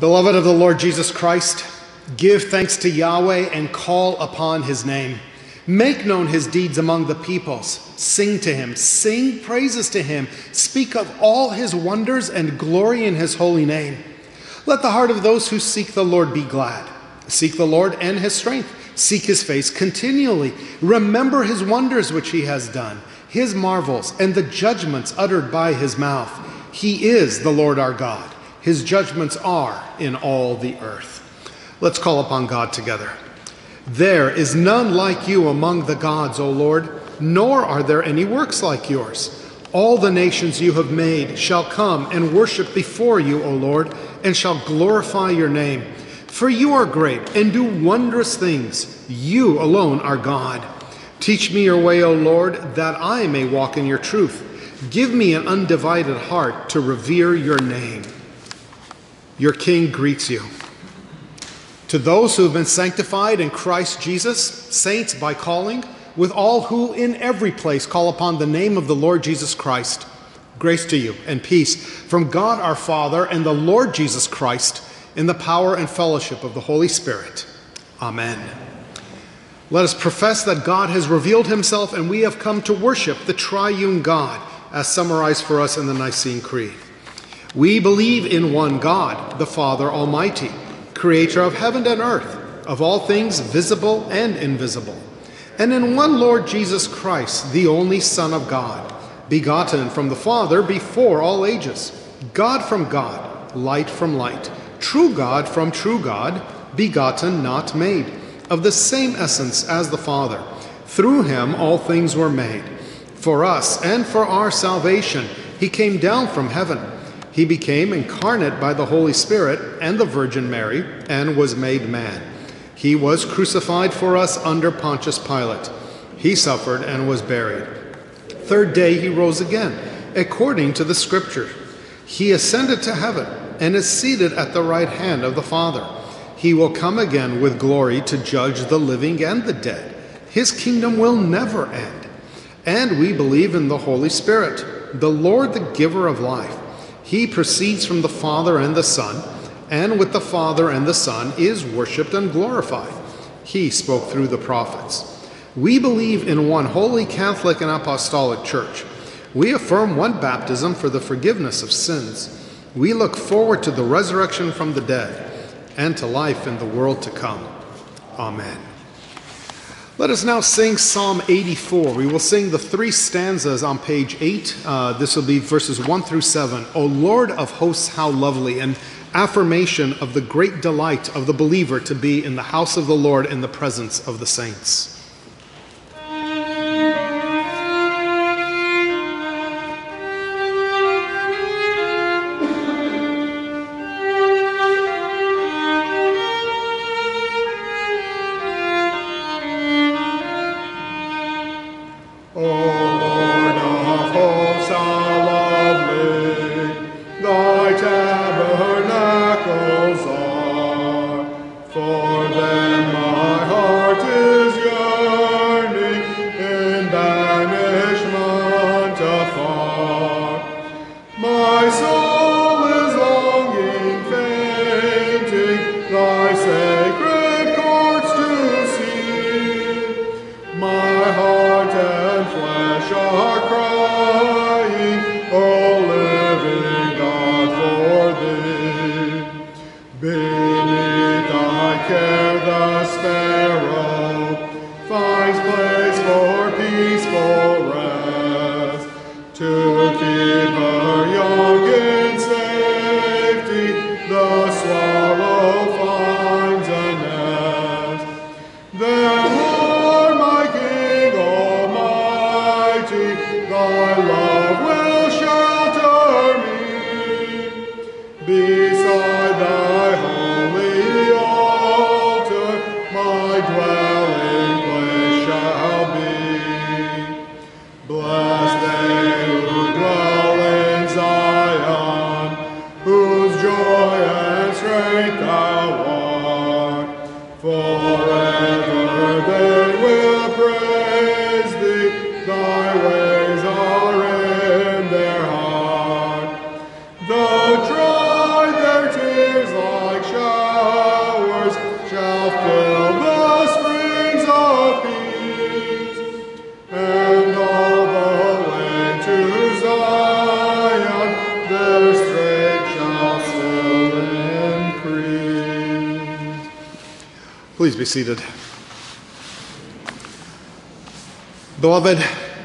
Beloved of the Lord Jesus Christ, give thanks to Yahweh and call upon his name. Make known his deeds among the peoples. Sing to him, sing praises to him. Speak of all his wonders and glory in his holy name. Let the heart of those who seek the Lord be glad. Seek the Lord and his strength. Seek his face continually. Remember his wonders which he has done, his marvels, and the judgments uttered by his mouth. He is the Lord our God. His judgments are in all the earth. Let's call upon God together. There is none like you among the gods, O Lord, nor are there any works like yours. All the nations you have made shall come and worship before you, O Lord, and shall glorify your name. For you are great and do wondrous things. You alone are God. Teach me your way, O Lord, that I may walk in your truth. Give me an undivided heart to revere your name. Your King greets you. To those who have been sanctified in Christ Jesus, saints by calling, with all who in every place call upon the name of the Lord Jesus Christ, grace to you and peace from God our Father and the Lord Jesus Christ in the power and fellowship of the Holy Spirit. Amen. Let us profess that God has revealed himself and we have come to worship the triune God, as summarized for us in the Nicene Creed. We believe in one God, the Father Almighty creator of heaven and earth, of all things visible and invisible, and in one Lord Jesus Christ, the only Son of God, begotten from the Father before all ages, God from God, light from light, true God from true God, begotten, not made, of the same essence as the Father. Through him all things were made. For us and for our salvation, he came down from heaven he became incarnate by the Holy Spirit and the Virgin Mary and was made man. He was crucified for us under Pontius Pilate. He suffered and was buried. Third day he rose again, according to the Scripture. He ascended to heaven and is seated at the right hand of the Father. He will come again with glory to judge the living and the dead. His kingdom will never end. And we believe in the Holy Spirit, the Lord, the giver of life he proceeds from the Father and the Son, and with the Father and the Son is worshiped and glorified. He spoke through the prophets. We believe in one holy Catholic and Apostolic Church. We affirm one baptism for the forgiveness of sins. We look forward to the resurrection from the dead and to life in the world to come. Amen. Let us now sing Psalm 84. We will sing the three stanzas on page 8. Uh, this will be verses 1 through 7. O Lord of hosts, how lovely, an affirmation of the great delight of the believer to be in the house of the Lord in the presence of the saints. Be seated. Beloved,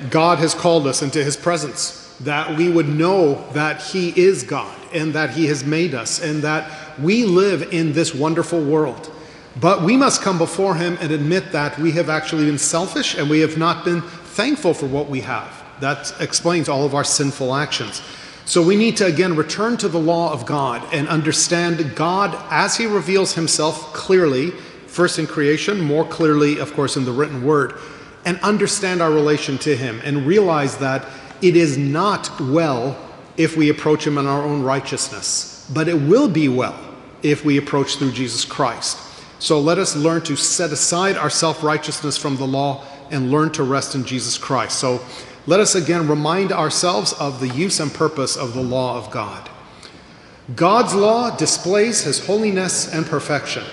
God has called us into his presence that we would know that he is God and that he has made us and that we live in this wonderful world. But we must come before him and admit that we have actually been selfish and we have not been thankful for what we have. That explains all of our sinful actions. So we need to again return to the law of God and understand God as he reveals himself clearly, first in creation, more clearly, of course, in the written word, and understand our relation to him and realize that it is not well if we approach him in our own righteousness, but it will be well if we approach through Jesus Christ. So let us learn to set aside our self righteousness from the law and learn to rest in Jesus Christ. So let us again remind ourselves of the use and purpose of the law of God. God's law displays his holiness and perfection.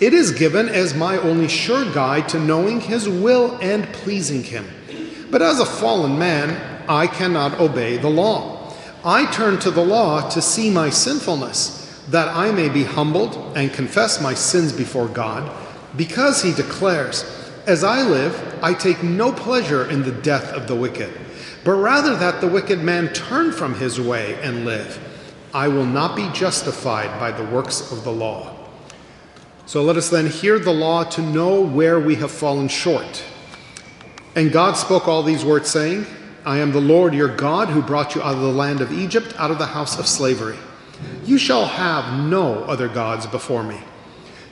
It is given as my only sure guide to knowing his will and pleasing him. But as a fallen man, I cannot obey the law. I turn to the law to see my sinfulness, that I may be humbled and confess my sins before God, because he declares, as I live, I take no pleasure in the death of the wicked, but rather that the wicked man turn from his way and live. I will not be justified by the works of the law. So let us then hear the law to know where we have fallen short. And God spoke all these words, saying, I am the Lord your God who brought you out of the land of Egypt, out of the house of slavery. You shall have no other gods before me.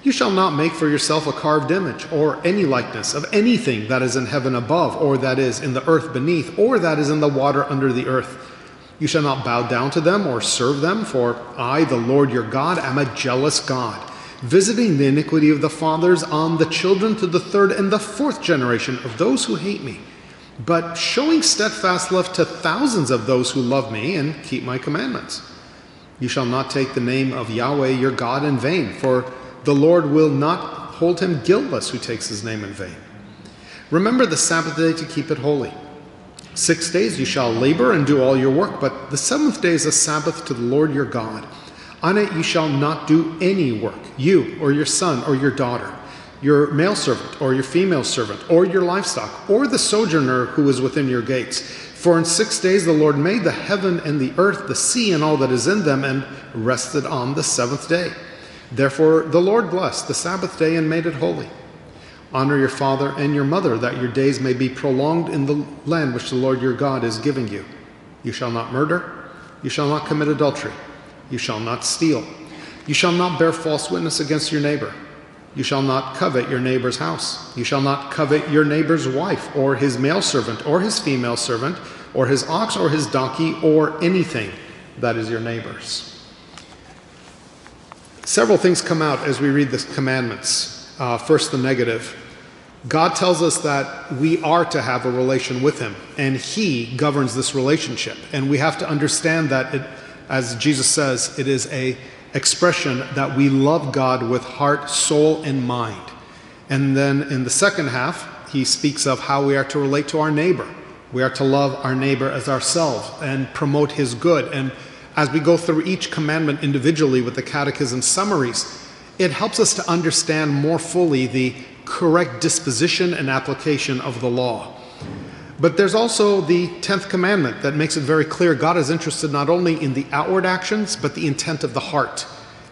You shall not make for yourself a carved image, or any likeness of anything that is in heaven above, or that is in the earth beneath, or that is in the water under the earth. You shall not bow down to them or serve them, for I, the Lord your God, am a jealous God, visiting the iniquity of the fathers on the children to the third and the fourth generation of those who hate me, but showing steadfast love to thousands of those who love me and keep my commandments. You shall not take the name of Yahweh your God in vain, for the Lord will not hold him guiltless who takes his name in vain. Remember the Sabbath day to keep it holy. Six days you shall labor and do all your work, but the seventh day is a Sabbath to the Lord your God. On it you shall not do any work, you or your son or your daughter, your male servant or your female servant, or your livestock, or the sojourner who is within your gates. For in six days the Lord made the heaven and the earth, the sea, and all that is in them, and rested on the seventh day. Therefore, the Lord blessed the Sabbath day and made it holy. Honor your father and your mother, that your days may be prolonged in the land which the Lord your God is giving you. You shall not murder. You shall not commit adultery. You shall not steal. You shall not bear false witness against your neighbor. You shall not covet your neighbor's house. You shall not covet your neighbor's wife, or his male servant, or his female servant, or his ox, or his donkey, or anything that is your neighbor's. Several things come out as we read the commandments. Uh, first, the negative. God tells us that we are to have a relation with Him, and He governs this relationship. And we have to understand that, it, as Jesus says, it is a expression that we love God with heart, soul, and mind. And then in the second half, He speaks of how we are to relate to our neighbor. We are to love our neighbor as ourselves and promote His good and as we go through each commandment individually with the catechism summaries, it helps us to understand more fully the correct disposition and application of the law. But there's also the 10th commandment that makes it very clear God is interested not only in the outward actions, but the intent of the heart.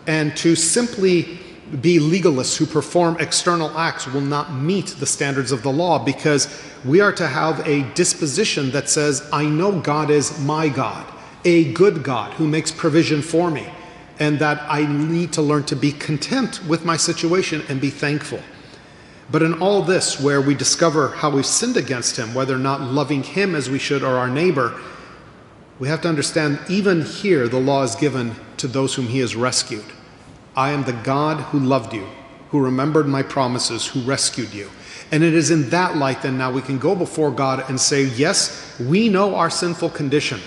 And to simply be legalists who perform external acts will not meet the standards of the law because we are to have a disposition that says, I know God is my God a good God who makes provision for me, and that I need to learn to be content with my situation and be thankful. But in all this, where we discover how we've sinned against Him, whether or not loving Him as we should or our neighbor, we have to understand even here the law is given to those whom He has rescued. I am the God who loved you, who remembered my promises, who rescued you. And it is in that light then now we can go before God and say, Yes, we know our sinful condition.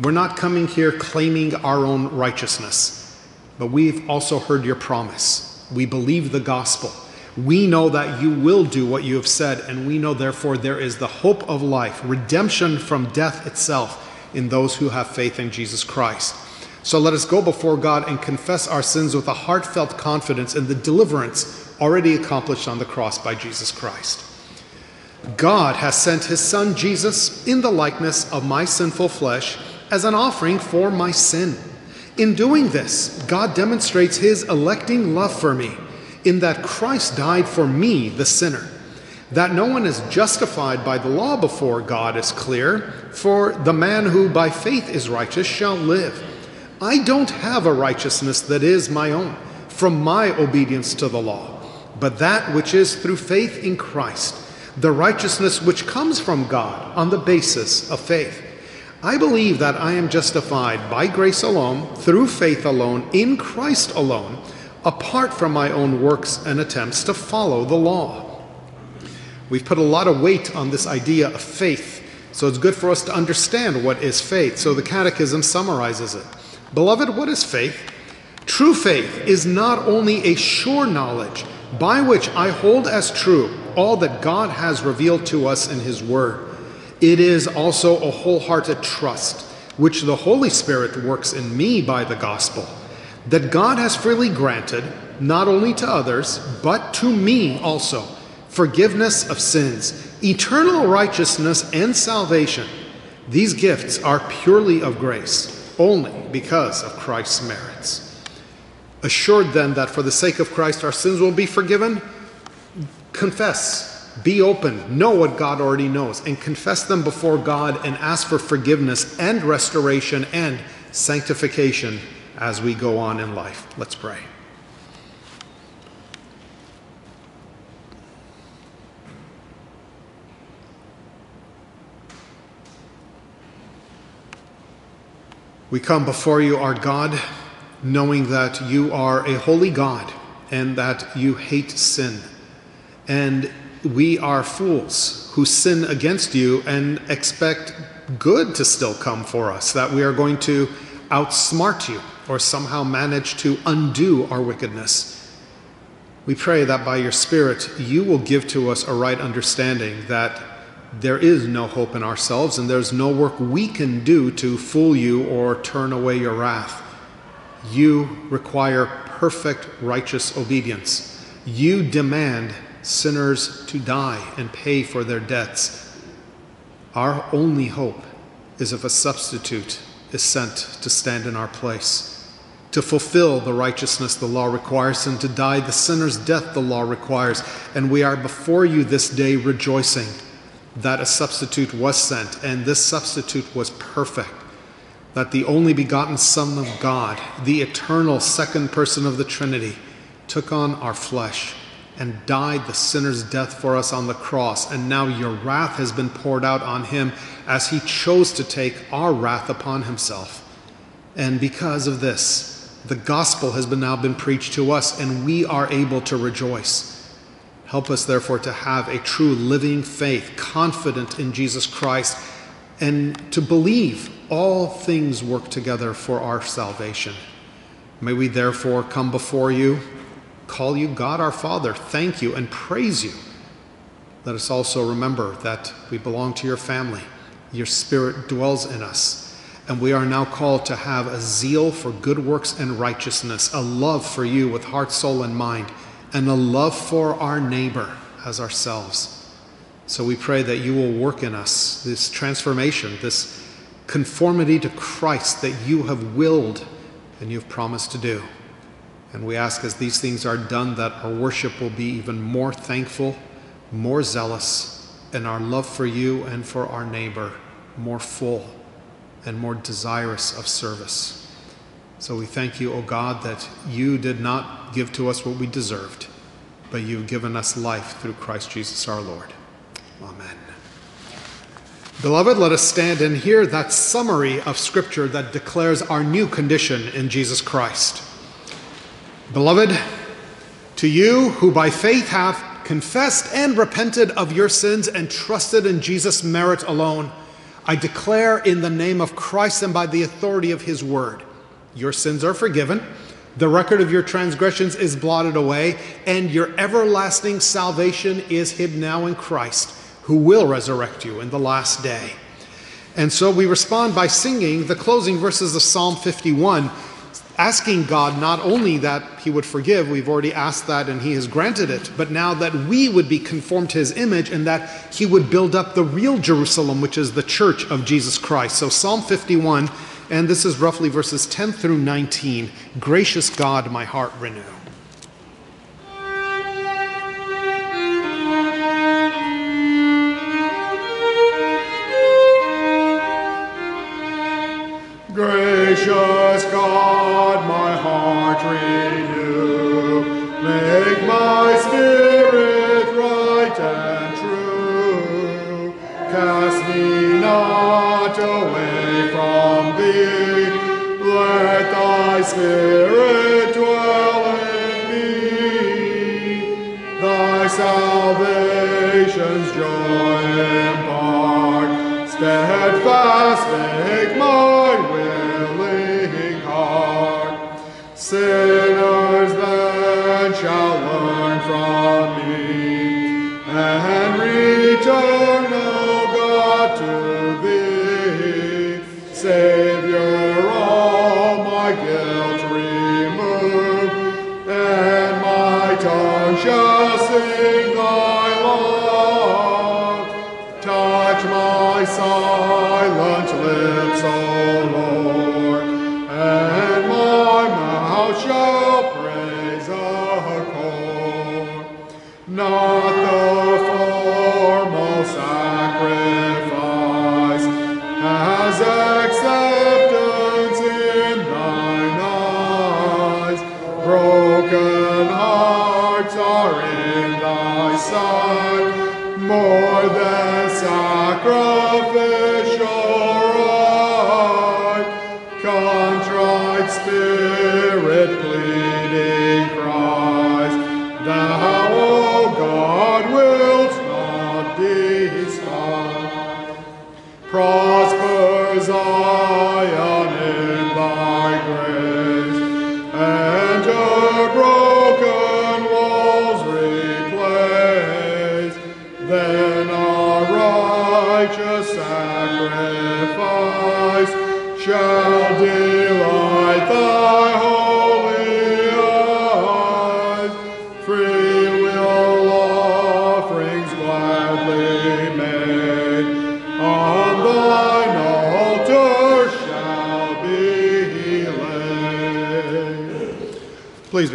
We're not coming here claiming our own righteousness, but we've also heard your promise. We believe the gospel. We know that you will do what you have said, and we know therefore there is the hope of life, redemption from death itself in those who have faith in Jesus Christ. So let us go before God and confess our sins with a heartfelt confidence in the deliverance already accomplished on the cross by Jesus Christ. God has sent his Son Jesus in the likeness of my sinful flesh as an offering for my sin. In doing this, God demonstrates his electing love for me, in that Christ died for me, the sinner. That no one is justified by the law before God is clear, for the man who by faith is righteous shall live. I don't have a righteousness that is my own from my obedience to the law, but that which is through faith in Christ, the righteousness which comes from God on the basis of faith. I believe that I am justified by grace alone, through faith alone, in Christ alone, apart from my own works and attempts to follow the law. We've put a lot of weight on this idea of faith, so it's good for us to understand what is faith. So the Catechism summarizes it. Beloved, what is faith? True faith is not only a sure knowledge by which I hold as true all that God has revealed to us in His Word, it is also a wholehearted trust which the Holy Spirit works in me by the gospel, that God has freely granted, not only to others, but to me also, forgiveness of sins, eternal righteousness, and salvation. These gifts are purely of grace, only because of Christ's merits. Assured then that for the sake of Christ our sins will be forgiven, confess, be open, know what God already knows, and confess them before God and ask for forgiveness and restoration and sanctification as we go on in life. Let's pray. We come before you, our God knowing that you are a holy God and that you hate sin. And we are fools who sin against you and expect good to still come for us, that we are going to outsmart you or somehow manage to undo our wickedness. We pray that by your Spirit you will give to us a right understanding that there is no hope in ourselves and there's no work we can do to fool you or turn away your wrath. You require perfect righteous obedience. You demand sinners to die and pay for their debts. Our only hope is if a substitute is sent to stand in our place, to fulfill the righteousness the law requires, and to die the sinner's death the law requires. And we are before you this day rejoicing that a substitute was sent, and this substitute was perfect that the only begotten Son of God, the eternal second person of the Trinity, took on our flesh and died the sinner's death for us on the cross. And now your wrath has been poured out on him as he chose to take our wrath upon himself. And because of this, the gospel has been now been preached to us, and we are able to rejoice. Help us, therefore, to have a true living faith, confident in Jesus Christ, and to believe all things work together for our salvation. May we therefore come before you, call you God our Father, thank you, and praise you. Let us also remember that we belong to your family. Your Spirit dwells in us, and we are now called to have a zeal for good works and righteousness, a love for you with heart, soul, and mind, and a love for our neighbor as ourselves. So we pray that you will work in us this transformation, this conformity to Christ that you have willed and you've promised to do. And we ask as these things are done that our worship will be even more thankful, more zealous, and our love for you and for our neighbor more full and more desirous of service. So we thank you, O God, that you did not give to us what we deserved, but you've given us life through Christ Jesus our Lord. Amen. Beloved, let us stand and hear that summary of Scripture that declares our new condition in Jesus Christ. Beloved, to you who by faith have confessed and repented of your sins and trusted in Jesus' merit alone, I declare in the name of Christ and by the authority of his word, your sins are forgiven, the record of your transgressions is blotted away, and your everlasting salvation is hid now in Christ who will resurrect you in the last day. And so we respond by singing the closing verses of Psalm 51 asking God not only that He would forgive, we've already asked that and He has granted it, but now that we would be conformed to His image and that He would build up the real Jerusalem, which is the church of Jesus Christ. So, Psalm 51, and this is roughly verses 10 through 19 Gracious God, my heart renew. From me and return, O God, to thee. Savior, all my guilt remove, and my tongue shall sing thy love. Touch my silent lips, more than sacrificial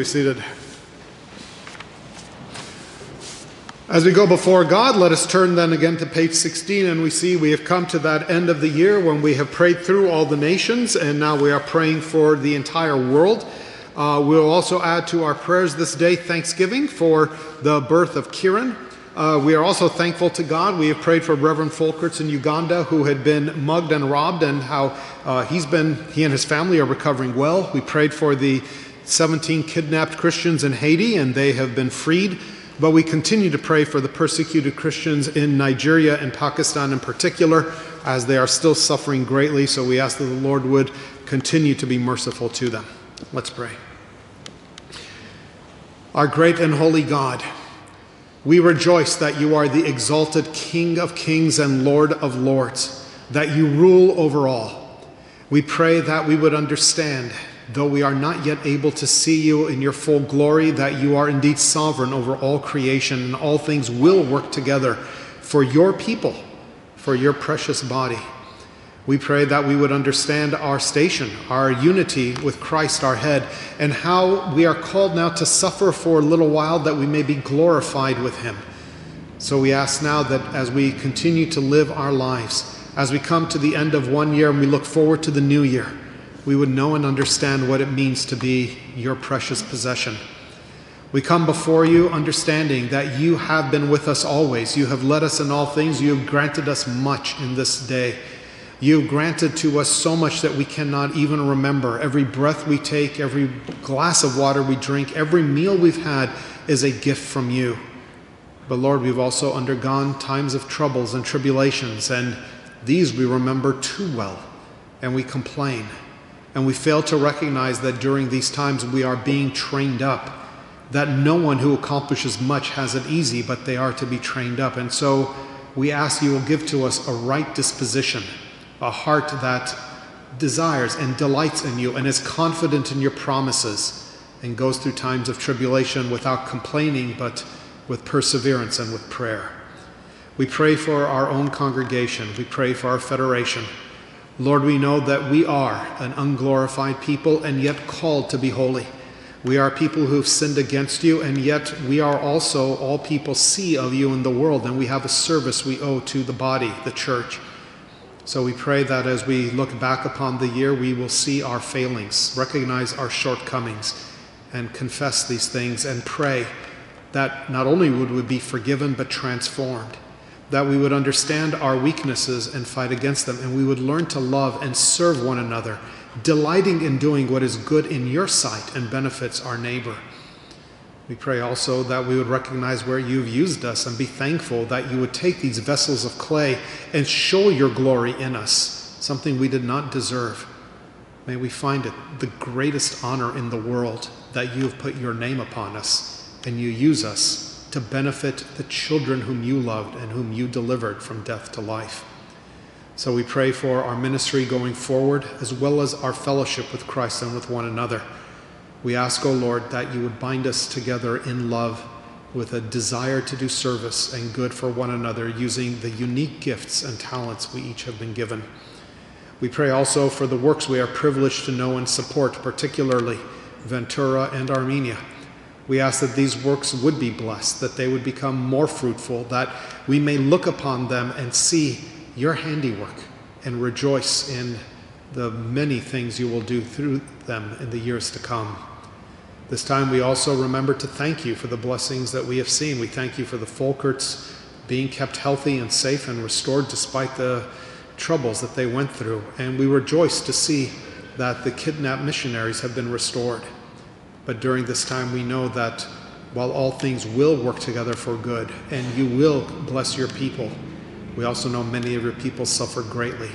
seated. As we go before God, let us turn then again to page 16, and we see we have come to that end of the year when we have prayed through all the nations, and now we are praying for the entire world. Uh, we'll also add to our prayers this day thanksgiving for the birth of Kieran. Uh, we are also thankful to God. We have prayed for Reverend Folkerts in Uganda, who had been mugged and robbed, and how uh, he's been, he and his family are recovering well. We prayed for the 17 kidnapped Christians in Haiti, and they have been freed. But we continue to pray for the persecuted Christians in Nigeria and Pakistan in particular, as they are still suffering greatly. So we ask that the Lord would continue to be merciful to them. Let's pray. Our great and holy God, we rejoice that you are the exalted King of kings and Lord of lords, that you rule over all. We pray that we would understand, though we are not yet able to see you in your full glory, that you are indeed sovereign over all creation and all things will work together for your people, for your precious body. We pray that we would understand our station, our unity with Christ, our head, and how we are called now to suffer for a little while that we may be glorified with Him. So we ask now that as we continue to live our lives, as we come to the end of one year and we look forward to the new year, we would know and understand what it means to be your precious possession. We come before you understanding that you have been with us always. You have led us in all things. You have granted us much in this day. You have granted to us so much that we cannot even remember. Every breath we take, every glass of water we drink, every meal we've had is a gift from you. But Lord, we've also undergone times of troubles and tribulations, and these we remember too well, and we complain. And we fail to recognize that during these times we are being trained up, that no one who accomplishes much has it easy, but they are to be trained up. And so we ask you will give to us a right disposition, a heart that desires and delights in you and is confident in your promises and goes through times of tribulation without complaining, but with perseverance and with prayer. We pray for our own congregation. We pray for our federation. Lord, we know that we are an unglorified people and yet called to be holy. We are people who've sinned against you, and yet we are also all people see of you in the world, and we have a service we owe to the body, the church. So we pray that as we look back upon the year, we will see our failings, recognize our shortcomings, and confess these things, and pray that not only would we be forgiven, but transformed. That we would understand our weaknesses and fight against them, and we would learn to love and serve one another delighting in doing what is good in your sight and benefits our neighbor. We pray also that we would recognize where you've used us and be thankful that you would take these vessels of clay and show your glory in us, something we did not deserve. May we find it the greatest honor in the world that you have put your name upon us and you use us to benefit the children whom you loved and whom you delivered from death to life. So we pray for our ministry going forward, as well as our fellowship with Christ and with one another. We ask, O oh Lord, that you would bind us together in love with a desire to do service and good for one another using the unique gifts and talents we each have been given. We pray also for the works we are privileged to know and support, particularly Ventura and Armenia. We ask that these works would be blessed, that they would become more fruitful, that we may look upon them and see your handiwork and rejoice in the many things you will do through them in the years to come. This time we also remember to thank you for the blessings that we have seen. We thank you for the Folkerts being kept healthy and safe and restored despite the troubles that they went through. And we rejoice to see that the kidnapped missionaries have been restored. But during this time, we know that while all things will work together for good and you will bless your people, we also know many of your people suffer greatly,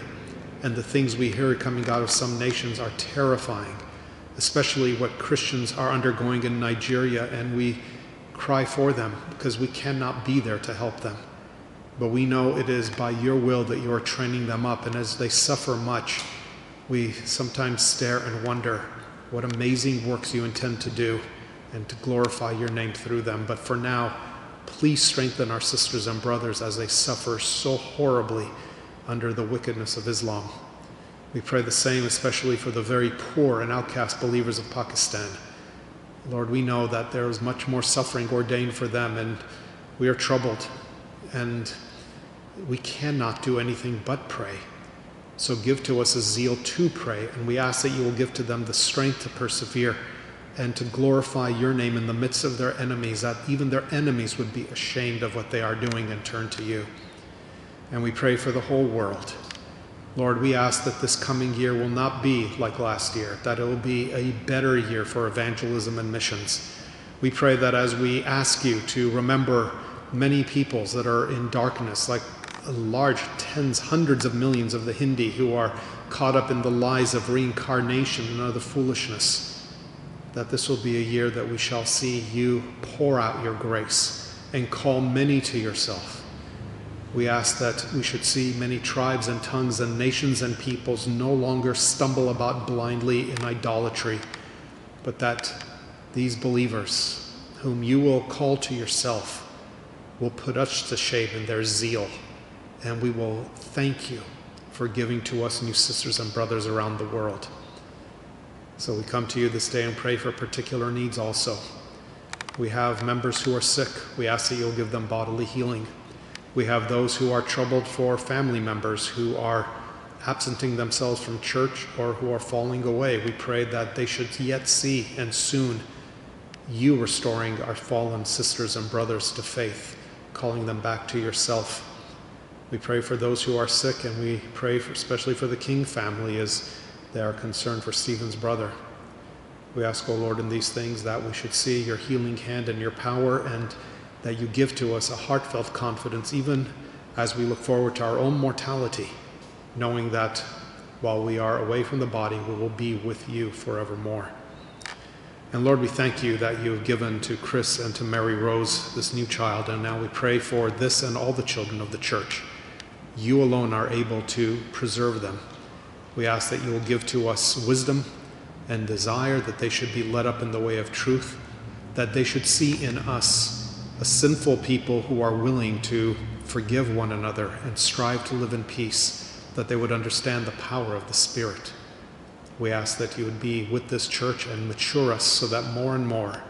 and the things we hear coming out of some nations are terrifying, especially what Christians are undergoing in Nigeria, and we cry for them because we cannot be there to help them. But we know it is by your will that you are training them up, and as they suffer much, we sometimes stare and wonder what amazing works you intend to do and to glorify your name through them. But for now, Please strengthen our sisters and brothers as they suffer so horribly under the wickedness of Islam. We pray the same, especially for the very poor and outcast believers of Pakistan. Lord, we know that there is much more suffering ordained for them, and we are troubled, and we cannot do anything but pray. So give to us a zeal to pray, and we ask that you will give to them the strength to persevere and to glorify your name in the midst of their enemies, that even their enemies would be ashamed of what they are doing and turn to you. And we pray for the whole world. Lord, we ask that this coming year will not be like last year, that it will be a better year for evangelism and missions. We pray that as we ask you to remember many peoples that are in darkness, like large tens, hundreds of millions of the Hindi who are caught up in the lies of reincarnation and other foolishness that this will be a year that we shall see you pour out your grace and call many to yourself. We ask that we should see many tribes and tongues and nations and peoples no longer stumble about blindly in idolatry, but that these believers, whom you will call to yourself, will put us to shame in their zeal. And we will thank you for giving to us new sisters and brothers around the world. So we come to you this day and pray for particular needs also. We have members who are sick. We ask that you'll give them bodily healing. We have those who are troubled for family members who are absenting themselves from church or who are falling away. We pray that they should yet see and soon you restoring our fallen sisters and brothers to faith, calling them back to yourself. We pray for those who are sick and we pray for, especially for the King family as they are concerned for Stephen's brother. We ask, O oh Lord, in these things that we should see your healing hand and your power, and that you give to us a heartfelt confidence, even as we look forward to our own mortality, knowing that while we are away from the body, we will be with you forevermore. And Lord, we thank you that you have given to Chris and to Mary Rose this new child, and now we pray for this and all the children of the church. You alone are able to preserve them We ask that you will give to us wisdom and desire that they should be led up in the way of truth, that they should see in us a sinful people who are willing to forgive one another and strive to live in peace, that they would understand the power of the Spirit. We ask that you would be with this church and mature us so that more and more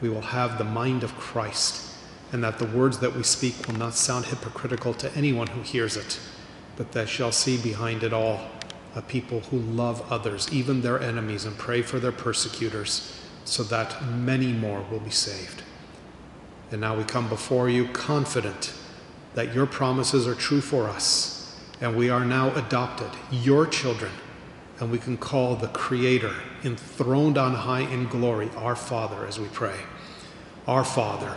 we will have the mind of Christ and that the words that we speak will not sound hypocritical to anyone who hears it, but that shall see behind it all a people who love others, even their enemies, and pray for their persecutors, so that many more will be saved. And now we come before you confident that your promises are true for us, and we are now adopted, your children, and we can call the Creator, enthroned on high in glory, our Father, as we pray. Our Father,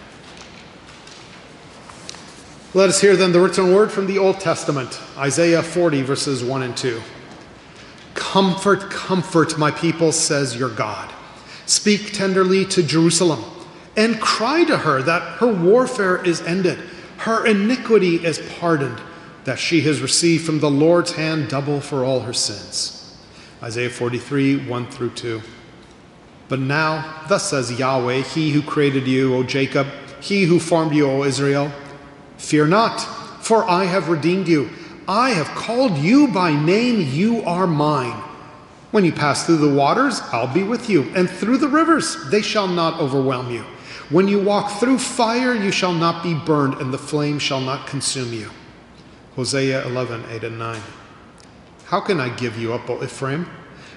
Let us hear then the written word from the Old Testament, Isaiah 40, verses 1 and 2. Comfort, comfort, my people, says your God. Speak tenderly to Jerusalem and cry to her that her warfare is ended, her iniquity is pardoned, that she has received from the Lord's hand double for all her sins. Isaiah 43, 1 through 2. But now, thus says Yahweh, He who created you, O Jacob, He who formed you, O Israel, Fear not, for I have redeemed you. I have called you by name, you are mine. When you pass through the waters, I'll be with you, and through the rivers, they shall not overwhelm you. When you walk through fire, you shall not be burned, and the flame shall not consume you. Hosea 11, 8 and 9. How can I give you up, O Ephraim?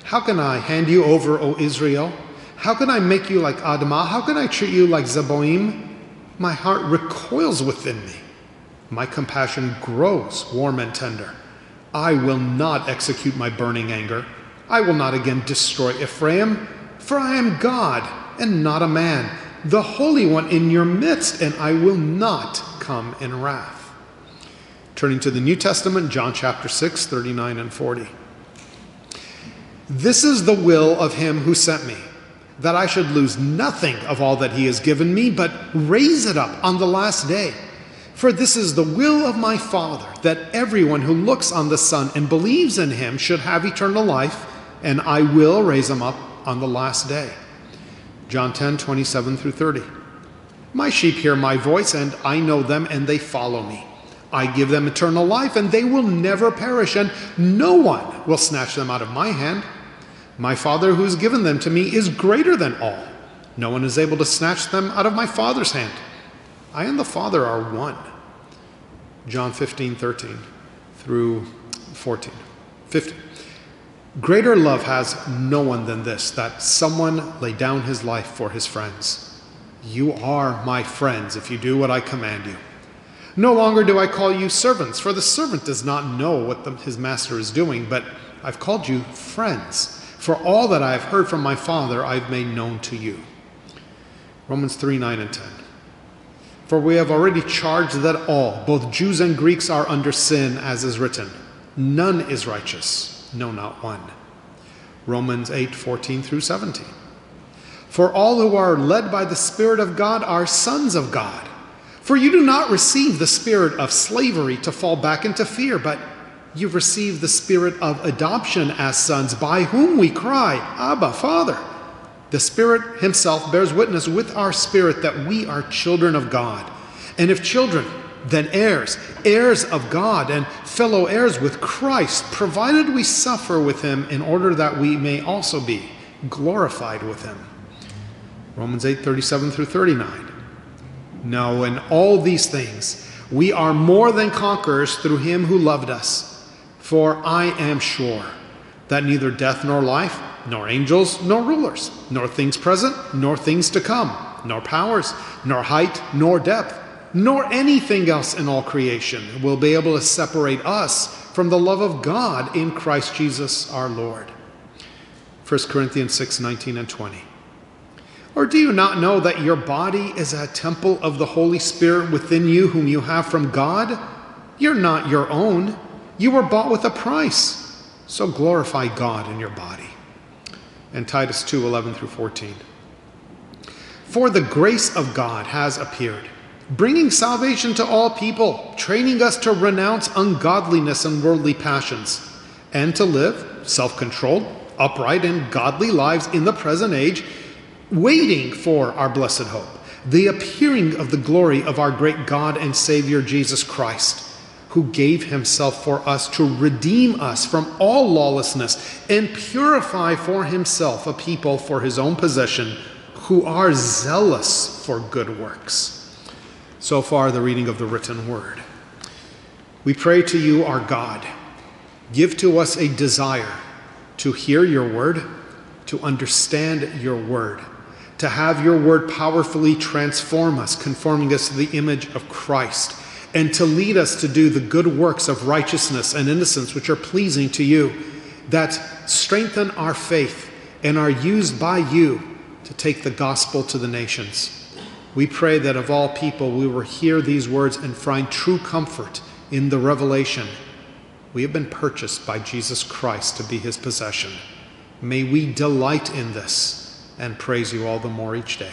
How can I hand you over, O Israel? How can I make you like Admah? How can I treat you like Zeboim? My heart recoils within me. My compassion grows warm and tender. I will not execute my burning anger. I will not again destroy Ephraim, for I am God and not a man, the Holy One in your midst, and I will not come in wrath. Turning to the New Testament, John chapter 6, 39 and 40. This is the will of him who sent me, that I should lose nothing of all that he has given me, but raise it up on the last day. For this is the will of my Father, that everyone who looks on the Son and believes in him should have eternal life, and I will raise him up on the last day. John 10, 27 through 30. My sheep hear my voice, and I know them, and they follow me. I give them eternal life, and they will never perish, and no one will snatch them out of my hand. My Father who has given them to me is greater than all. No one is able to snatch them out of my Father's hand. I and the Father are one. John 15, 13 through 14. 15. Greater love has no one than this, that someone lay down his life for his friends. You are my friends if you do what I command you. No longer do I call you servants, for the servant does not know what the, his master is doing, but I've called you friends. For all that I have heard from my Father, I've made known to you. Romans 3 9 and 10. For we have already charged that all, both Jews and Greeks, are under sin, as is written. None is righteous, no, not one. Romans 8 14 through 17. For all who are led by the Spirit of God are sons of God. For you do not receive the spirit of slavery to fall back into fear, but you've received the spirit of adoption as sons, by whom we cry, Abba, Father. The Spirit Himself bears witness with our spirit that we are children of God. And if children, then heirs, heirs of God, and fellow heirs with Christ, provided we suffer with Him in order that we may also be glorified with Him. Romans 8 37 through 39. No, in all these things, we are more than conquerors through Him who loved us. For I am sure that neither death nor life, nor angels, nor rulers, nor things present, nor things to come, nor powers, nor height, nor depth, nor anything else in all creation will be able to separate us from the love of God in Christ Jesus our Lord. 1 1 Corinthians 6 19 and 20. Or do you not know that your body is a temple of the Holy Spirit within you, whom you have from God? You're not your own. You were bought with a price. So glorify God in your body. And Titus 2 11 through 14. For the grace of God has appeared, bringing salvation to all people, training us to renounce ungodliness and worldly passions, and to live self controlled, upright, and godly lives in the present age, waiting for our blessed hope, the appearing of the glory of our great God and Savior Jesus Christ who gave himself for us to redeem us from all lawlessness and purify for himself a people for his own possession who are zealous for good works. So far, the reading of the written word. We pray to you, our God, give to us a desire to hear your word, to understand your word, to have your word powerfully transform us, conforming us to the image of Christ and to lead us to do the good works of righteousness and innocence which are pleasing to you, that strengthen our faith and are used by you to take the gospel to the nations. We pray that of all people we will hear these words and find true comfort in the revelation. We have been purchased by Jesus Christ to be his possession. May we delight in this and praise you all the more each day.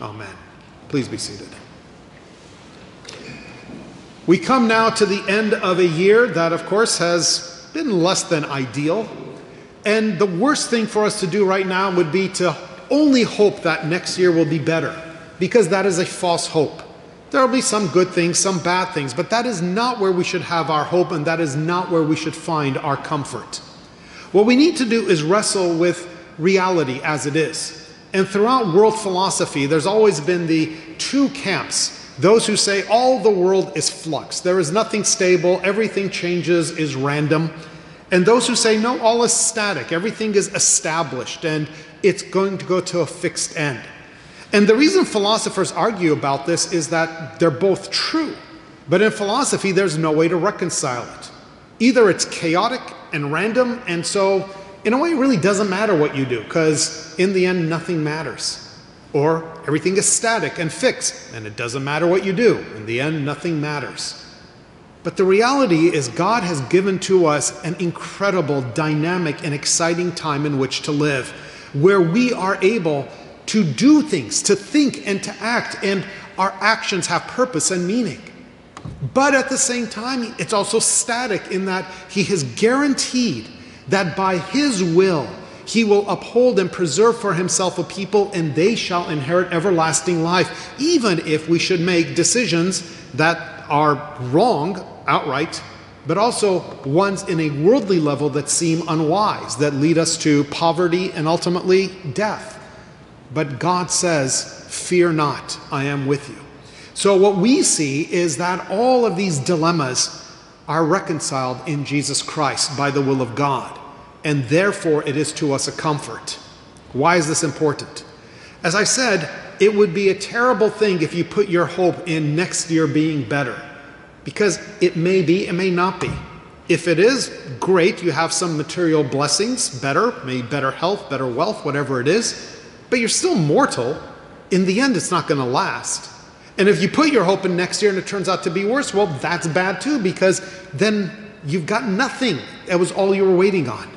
Amen. Please be seated. We come now to the end of a year that, of course, has been less than ideal. And the worst thing for us to do right now would be to only hope that next year will be better, because that is a false hope. There will be some good things, some bad things, but that is not where we should have our hope, and that is not where we should find our comfort. What we need to do is wrestle with reality as it is. And throughout world philosophy, there's always been the two camps those who say all the world is flux, there is nothing stable, everything changes, is random. And those who say no, all is static, everything is established, and it's going to go to a fixed end. And the reason philosophers argue about this is that they're both true. But in philosophy, there's no way to reconcile it. Either it's chaotic and random, and so in a way, it really doesn't matter what you do, because in the end, nothing matters. Or everything is static and fixed, and it doesn't matter what you do. In the end, nothing matters. But the reality is, God has given to us an incredible, dynamic, and exciting time in which to live, where we are able to do things, to think, and to act, and our actions have purpose and meaning. But at the same time, it's also static in that He has guaranteed that by His will, he will uphold and preserve for himself a people, and they shall inherit everlasting life, even if we should make decisions that are wrong outright, but also ones in a worldly level that seem unwise, that lead us to poverty and ultimately death. But God says, Fear not, I am with you. So, what we see is that all of these dilemmas are reconciled in Jesus Christ by the will of God and therefore it is to us a comfort. Why is this important? As I said, it would be a terrible thing if you put your hope in next year being better, because it may be, it may not be. If it is, great, you have some material blessings, better, maybe better health, better wealth, whatever it is, but you're still mortal. In the end, it's not going to last. And if you put your hope in next year and it turns out to be worse, well, that's bad too, because then you've got nothing. That was all you were waiting on.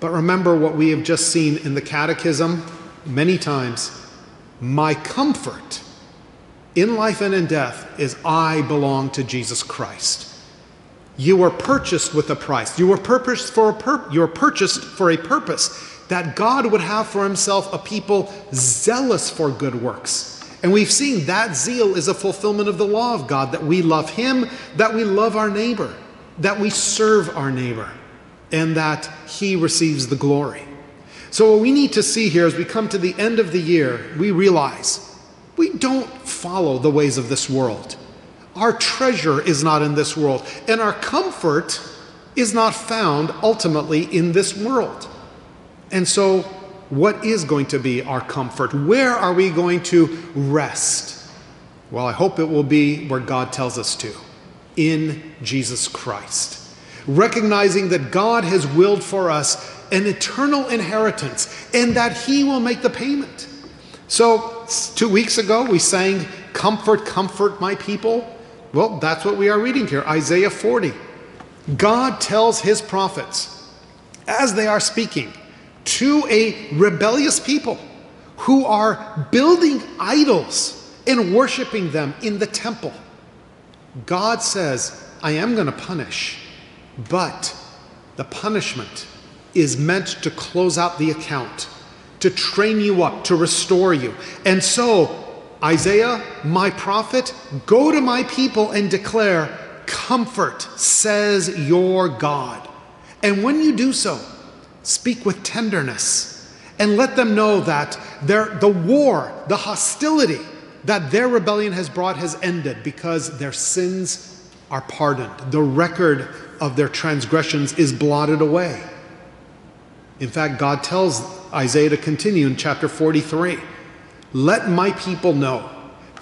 But remember what we have just seen in the Catechism many times. My comfort in life and in death is I belong to Jesus Christ. You were purchased with a price. You were purchased for a pur- you were purchased for a purpose that God would have for himself a people zealous for good works. And we've seen that zeal is a fulfillment of the law of God that we love him, that we love our neighbor, that we serve our neighbor and that He receives the glory. So, what we need to see here as we come to the end of the year, we realize we don't follow the ways of this world. Our treasure is not in this world, and our comfort is not found ultimately in this world. And so, what is going to be our comfort? Where are we going to rest? Well, I hope it will be where God tells us to in Jesus Christ recognizing that God has willed for us an eternal inheritance and that he will make the payment. So, two weeks ago, we sang, Comfort, comfort my people. Well, that's what we are reading here Isaiah 40. God tells his prophets, as they are speaking, to a rebellious people who are building idols and worshiping them in the temple. God says, I am going to punish, but the punishment is meant to close out the account, to train you up, to restore you. And so, Isaiah, my prophet, go to my people and declare, Comfort, says your God. And when you do so, speak with tenderness and let them know that their, the war, the hostility that their rebellion has brought has ended because their sins are pardoned. The record of their transgressions is blotted away. In fact, God tells Isaiah to continue in chapter 43 Let my people know,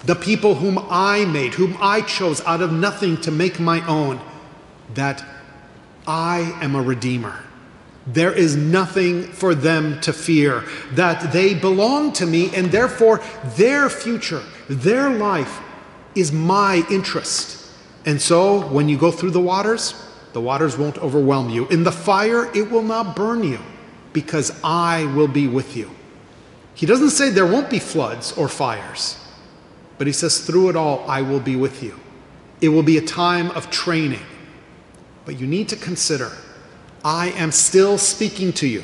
the people whom I made, whom I chose out of nothing to make my own, that I am a redeemer. There is nothing for them to fear, that they belong to me, and therefore their future, their life is my interest. And so when you go through the waters, the waters won't overwhelm you. In the fire, it will not burn you, because I will be with you. He doesn't say there won't be floods or fires, but he says, through it all, I will be with you. It will be a time of training. But you need to consider I am still speaking to you.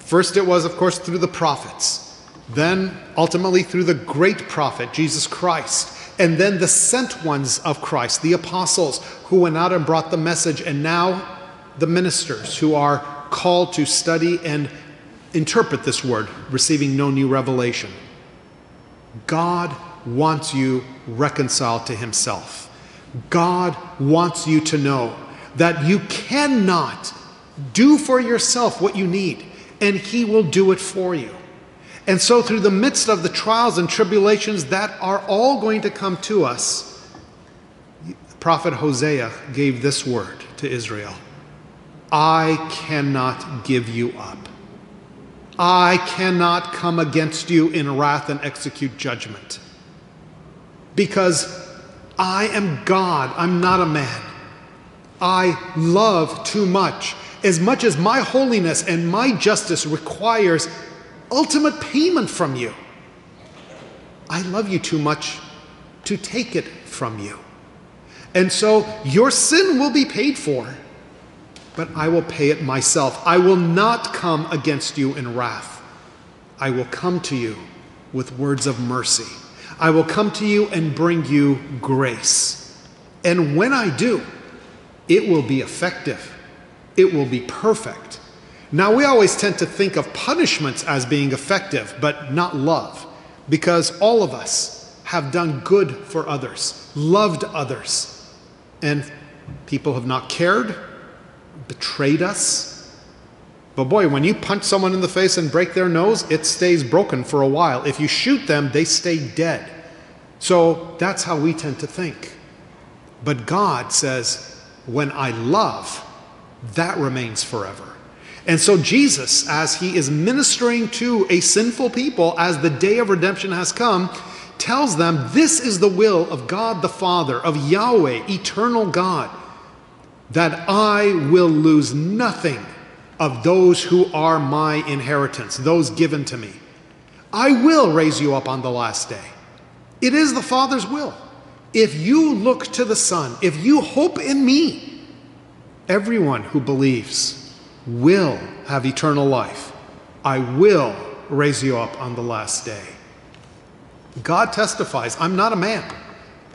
First, it was, of course, through the prophets, then, ultimately, through the great prophet, Jesus Christ, and then the sent ones of Christ, the apostles who went out and brought the message, and now the ministers who are called to study and interpret this word, receiving no new revelation. God wants you reconciled to Himself. God wants you to know that you cannot do for yourself what you need, and He will do it for you. And so, through the midst of the trials and tribulations that are all going to come to us, Prophet Hosea gave this word to Israel I cannot give you up. I cannot come against you in wrath and execute judgment. Because I am God, I'm not a man. I love too much. As much as my holiness and my justice requires ultimate payment from you, I love you too much to take it from you. And so your sin will be paid for, but I will pay it myself. I will not come against you in wrath. I will come to you with words of mercy. I will come to you and bring you grace. And when I do, it will be effective. It will be perfect. Now, we always tend to think of punishments as being effective, but not love, because all of us have done good for others, loved others, and people have not cared, betrayed us. But boy, when you punch someone in the face and break their nose, it stays broken for a while. If you shoot them, they stay dead. So that's how we tend to think. But God says, when I love, that remains forever. And so, Jesus, as he is ministering to a sinful people as the day of redemption has come, tells them this is the will of God the Father, of Yahweh, eternal God, that I will lose nothing of those who are my inheritance, those given to me. I will raise you up on the last day. It is the Father's will. If you look to the Son, if you hope in me, everyone who believes will have eternal life. I will raise you up on the last day. God testifies, I'm not a man.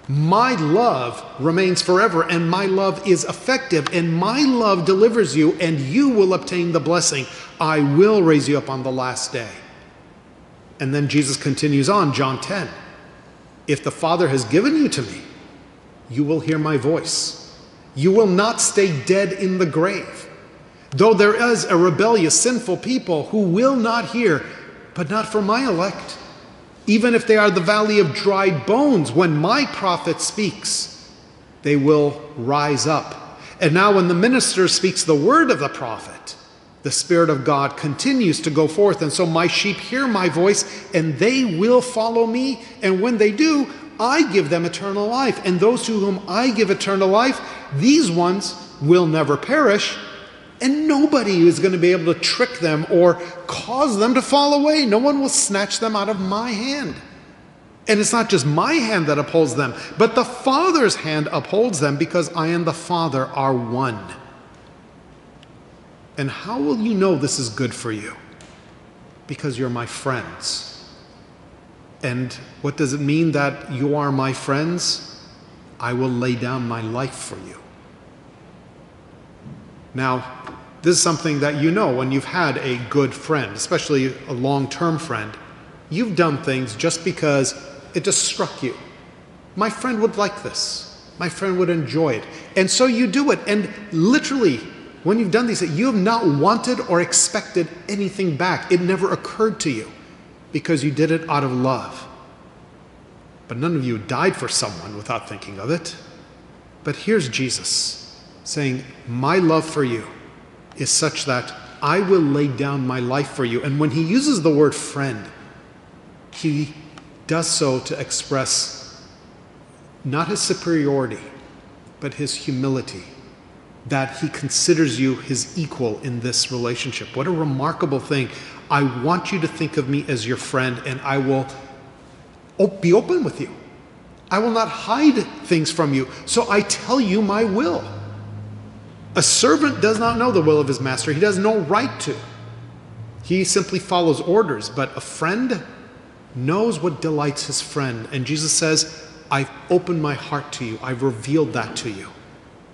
My love remains forever, and my love is effective, and my love delivers you, and you will obtain the blessing. I will raise you up on the last day. And then Jesus continues on, John 10. If the Father has given you to me, you will hear my voice. You will not stay dead in the grave. Though there is a rebellious, sinful people who will not hear, but not for my elect. Even if they are the valley of dried bones, when my prophet speaks, they will rise up. And now, when the minister speaks the word of the prophet, The Spirit of God continues to go forth, and so my sheep hear my voice, and they will follow me. And when they do, I give them eternal life. And those to whom I give eternal life, these ones will never perish, and nobody is going to be able to trick them or cause them to fall away. No one will snatch them out of my hand. And it's not just my hand that upholds them, but the Father's hand upholds them because I and the Father are one. And how will you know this is good for you? Because you're my friends. And what does it mean that you are my friends? I will lay down my life for you. Now, this is something that you know when you've had a good friend, especially a long term friend. You've done things just because it just struck you. My friend would like this. My friend would enjoy it. And so you do it. And literally, when you've done these, you have not wanted or expected anything back. It never occurred to you because you did it out of love. But none of you died for someone without thinking of it. But here's Jesus saying, My love for you is such that I will lay down my life for you. And when he uses the word friend, he does so to express not his superiority, but his humility that he considers you his equal in this relationship. What a remarkable thing. I want you to think of me as your friend, and I will be open with you. I will not hide things from you. So I tell you my will. A servant does not know the will of his master, he has no right to. He simply follows orders, but a friend knows what delights his friend. And Jesus says, I've opened my heart to you, I've revealed that to you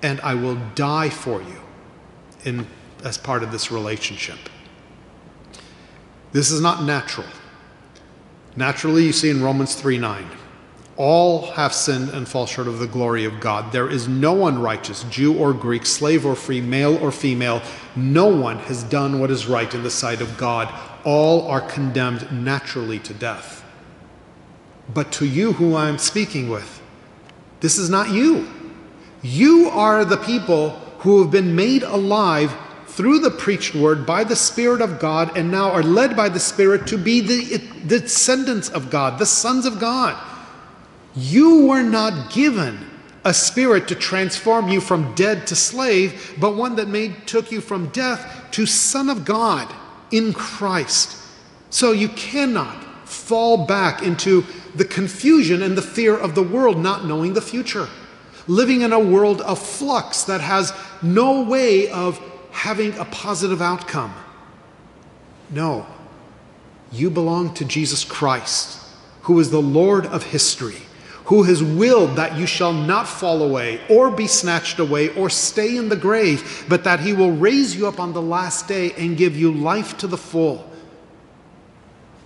and I will die for you in, as part of this relationship. This is not natural. Naturally, you see in Romans 3 9, all have sinned and fall short of the glory of God. There is no one righteous, Jew or Greek, slave or free, male or female. No one has done what is right in the sight of God. All are condemned naturally to death. But to you, who I am speaking with, this is not you. You are the people who have been made alive through the preached word by the Spirit of God and now are led by the Spirit to be the, the descendants of God, the sons of God. You were not given a spirit to transform you from dead to slave, but one that made took you from death to son of God in Christ. So you cannot fall back into the confusion and the fear of the world not knowing the future living in a world of flux that has no way of having a positive outcome. No, you belong to Jesus Christ, who is the Lord of history, who has willed that you shall not fall away or be snatched away or stay in the grave, but that he will raise you up on the last day and give you life to the full.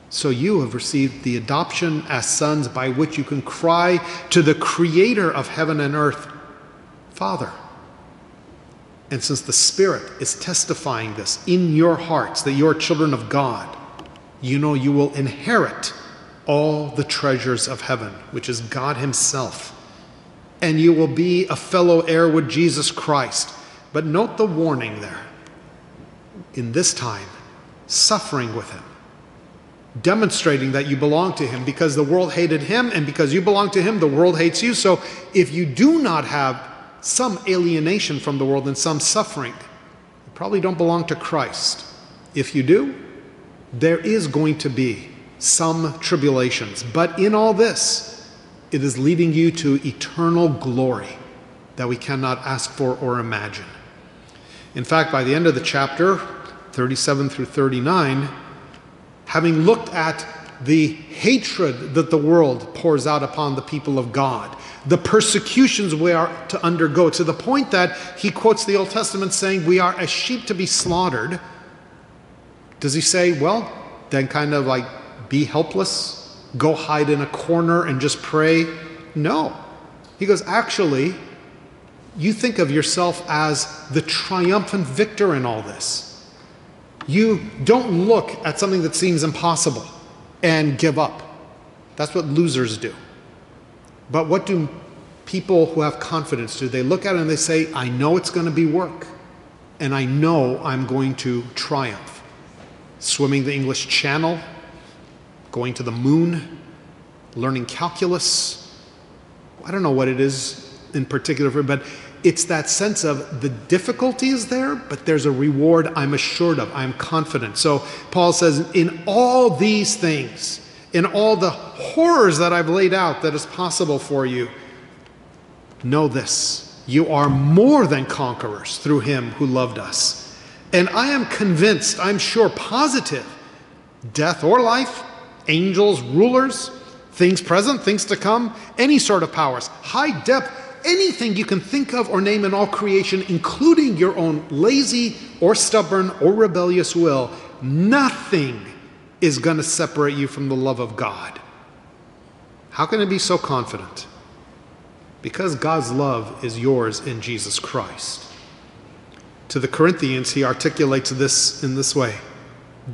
So you have received the adoption as sons by which you can cry to the creator of heaven and earth, Father. And since the Spirit is testifying this in your hearts that you're children of God, you know you will inherit all the treasures of heaven, which is God Himself. And you will be a fellow heir with Jesus Christ. But note the warning there. In this time, suffering with Him demonstrating that you belong to him because the world hated him and because you belong to him the world hates you so if you do not have some alienation from the world and some suffering you probably don't belong to christ if you do there is going to be some tribulations but in all this it is leading you to eternal glory that we cannot ask for or imagine in fact by the end of the chapter 37 through 39 having looked at the hatred that the world pours out upon the people of God, the persecutions we are to undergo, to the point that he quotes the Old Testament saying, We are as sheep to be slaughtered. Does he say, Well, then kind of like be helpless, go hide in a corner and just pray? No. He goes, Actually, you think of yourself as the triumphant victor in all this. You don't look at something that seems impossible and give up. That's what losers do. But what do people who have confidence do? They look at it and they say, I know it's going to be work. and I know I'm going to triumph. Swimming the English Channel, going to the moon, learning calculus. I don't know what it is in particular, for—but it's that sense of the difficulty is there, but there's a reward I'm assured of, I'm confident. So Paul says, in all these things, in all the horrors that I've laid out that is possible for you, know this you are more than conquerors through him who loved us. And I am convinced, I'm sure, positive, death or life, angels, rulers, things present, things to come, any sort of powers, high depth, anything you can think of or name in all creation, including your own lazy or stubborn or rebellious will, nothing is going to separate you from the love of God. How can it be so confident? Because God's love is yours in Jesus Christ. To the Corinthians, he articulates this in this way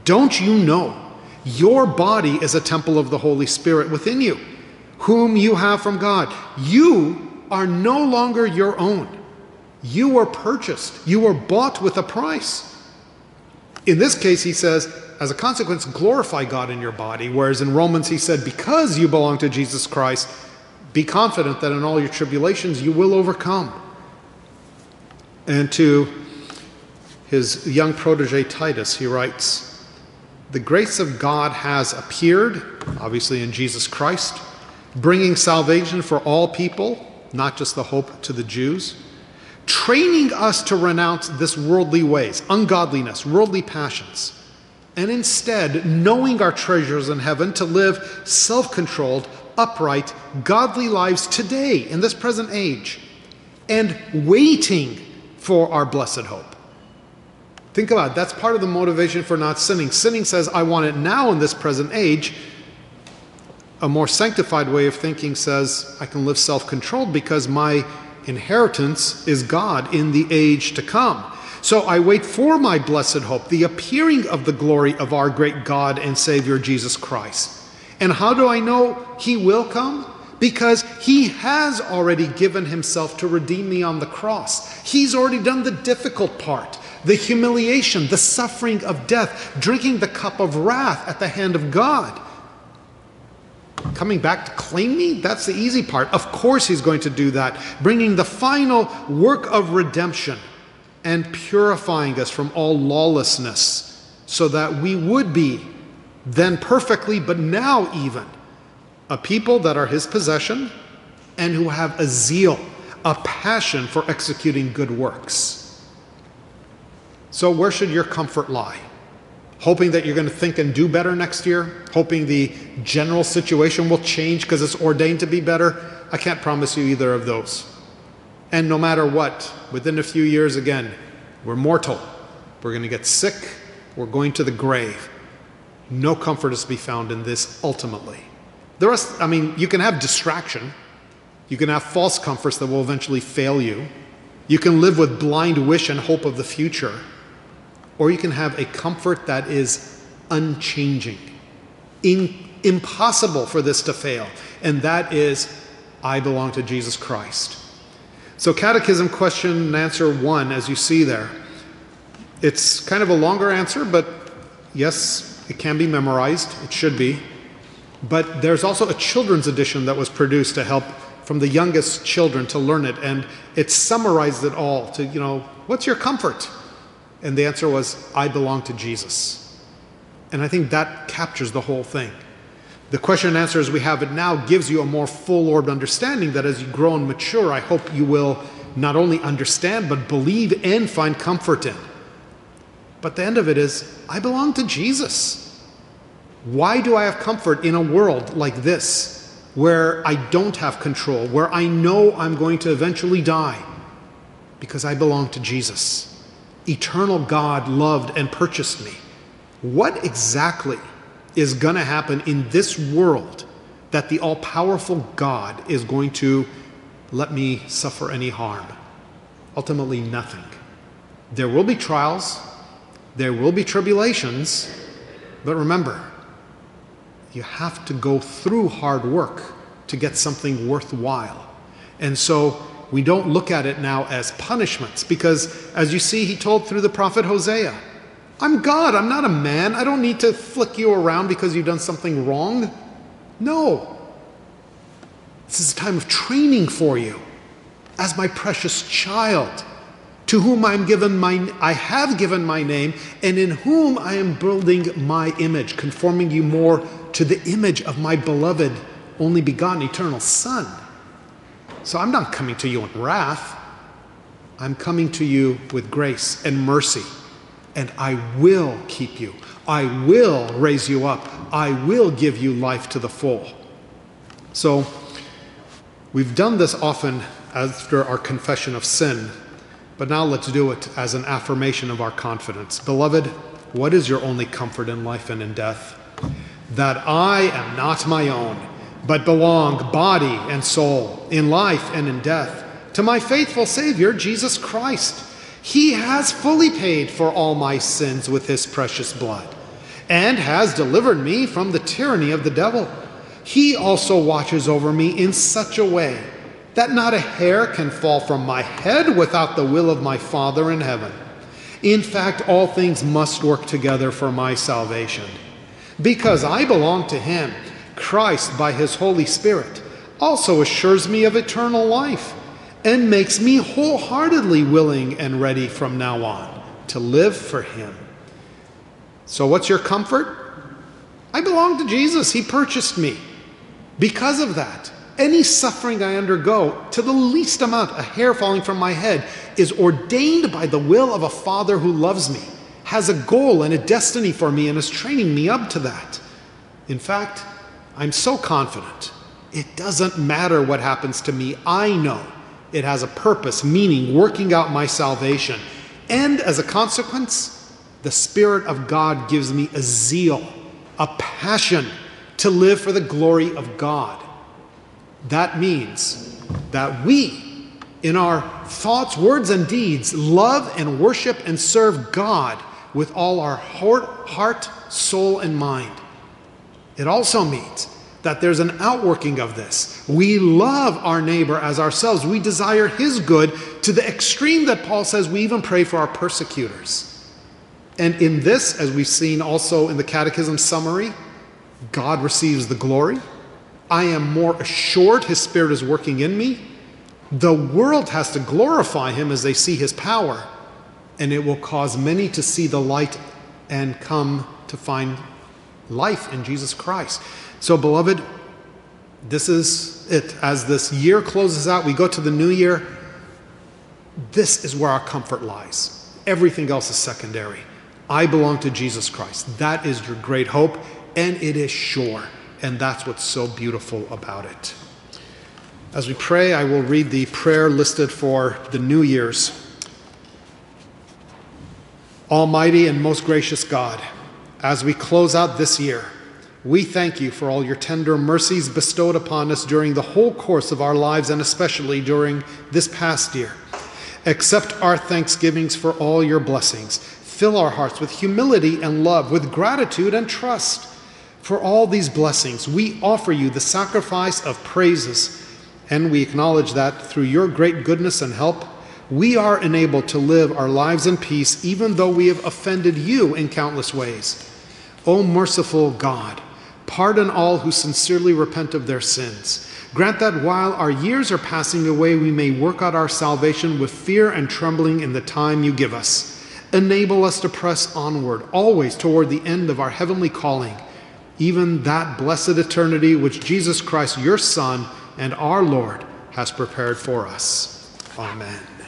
Don't you know your body is a temple of the Holy Spirit within you, whom you have from God? You are no longer your own. You were purchased, you were bought with a price. In this case, he says, as a consequence, glorify God in your body. Whereas in Romans, he said, because you belong to Jesus Christ, be confident that in all your tribulations you will overcome. And to his young protege Titus, he writes, The grace of God has appeared, obviously in Jesus Christ, bringing salvation for all people not just the hope to the Jews, training us to renounce this worldly ways, ungodliness, worldly passions, and instead knowing our treasures in heaven to live self controlled, upright, godly lives today in this present age, and waiting for our blessed hope. Think about it. That's part of the motivation for not sinning. Sinning says, I want it now in this present age. A more sanctified way of thinking says, I can live self controlled because my inheritance is God in the age to come. So I wait for my blessed hope, the appearing of the glory of our great God and Savior Jesus Christ. And how do I know He will come? Because He has already given Himself to redeem me on the cross. He's already done the difficult part the humiliation, the suffering of death, drinking the cup of wrath at the hand of God coming back to claim me? That's the easy part. Of course, he's going to do that, bringing the final work of redemption and purifying us from all lawlessness so that we would be then perfectly, but now even, a people that are his possession and who have a zeal, a passion for executing good works. So, where should your comfort lie? hoping that you're going to think and do better next year, hoping the general situation will change because it's ordained to be better. I can't promise you either of those. And no matter what, within a few years again, we're mortal. We're going to get sick. We're going to the grave. No comfort is to be found in this ultimately. The rest, I mean, you can have distraction. You can have false comforts that will eventually fail you. You can live with blind wish and hope of the future or you can have a comfort that is unchanging, in, impossible for this to fail, and that is, I belong to Jesus Christ. So, Catechism question and answer one, as you see there, it's kind of a longer answer, but yes, it can be memorized. It should be. But there's also a children's edition that was produced to help from the youngest children to learn it, and it summarized it all to, you know, what's your comfort? And the answer was, I belong to Jesus. And I think that captures the whole thing. The question and answer as we have it now gives you a more full orbed understanding that as you grow and mature, I hope you will not only understand, but believe and find comfort in. But the end of it is, I belong to Jesus. Why do I have comfort in a world like this, where I don't have control, where I know I'm going to eventually die? Because I belong to Jesus eternal God loved and purchased me. What exactly is going to happen in this world that the all powerful God is going to let me suffer any harm? Ultimately, nothing. There will be trials, there will be tribulations, but remember, you have to go through hard work to get something worthwhile. And so we don't look at it now as punishments because, as you see, he told through the prophet Hosea, I'm God, I'm not a man. I don't need to flick you around because you've done something wrong. No. This is a time of training for you as my precious child, to whom I am given my I have given my name, and in whom I am building my image, conforming you more to the image of my beloved, only begotten eternal Son. So I'm not coming to you in wrath. I'm coming to you with grace and mercy, and I will keep you. I will raise you up. I will give you life to the full. So, we've done this often after our confession of sin, but now let's do it as an affirmation of our confidence. Beloved, what is your only comfort in life and in death? That I am not my own, but belong body and soul, in life and in death, to my faithful Savior, Jesus Christ. He has fully paid for all my sins with his precious blood and has delivered me from the tyranny of the devil. He also watches over me in such a way that not a hair can fall from my head without the will of my Father in heaven. In fact, all things must work together for my salvation. Because I belong to Him, Christ, by His Holy Spirit, also assures me of eternal life and makes me wholeheartedly willing and ready from now on to live for Him. So, what's your comfort? I belong to Jesus. He purchased me. Because of that, any suffering I undergo, to the least amount, a hair falling from my head, is ordained by the will of a Father who loves me, has a goal and a destiny for me, and is training me up to that. In fact, I'm so confident. It doesn't matter what happens to me. I know it has a purpose, meaning, working out my salvation. And as a consequence, the Spirit of God gives me a zeal, a passion to live for the glory of God. That means that we, in our thoughts, words, and deeds, love and worship and serve God with all our heart, soul, and mind. It also means that there's an outworking of this. We love our neighbor as ourselves. We desire his good to the extreme that Paul says we even pray for our persecutors. And in this, as we've seen also in the Catechism summary, God receives the glory. I am more assured his spirit is working in me. The world has to glorify him as they see his power, and it will cause many to see the light and come to find life in Jesus Christ. So, beloved, this is it. As this year closes out, we go to the new year. This is where our comfort lies. Everything else is secondary. I belong to Jesus Christ. That is your great hope, and it is sure. And that's what's so beautiful about it. As we pray, I will read the prayer listed for the New Year's. Almighty and most gracious God, as we close out this year, we thank you for all your tender mercies bestowed upon us during the whole course of our lives and especially during this past year. Accept our thanksgivings for all your blessings. Fill our hearts with humility and love, with gratitude and trust. For all these blessings, we offer you the sacrifice of praises, and we acknowledge that through your great goodness and help, we are enabled to live our lives in peace, even though we have offended you in countless ways. O merciful God, Pardon all who sincerely repent of their sins. Grant that while our years are passing away, we may work out our salvation with fear and trembling in the time you give us. Enable us to press onward, always toward the end of our heavenly calling, even that blessed eternity which Jesus Christ, your Son and our Lord, has prepared for us. Amen.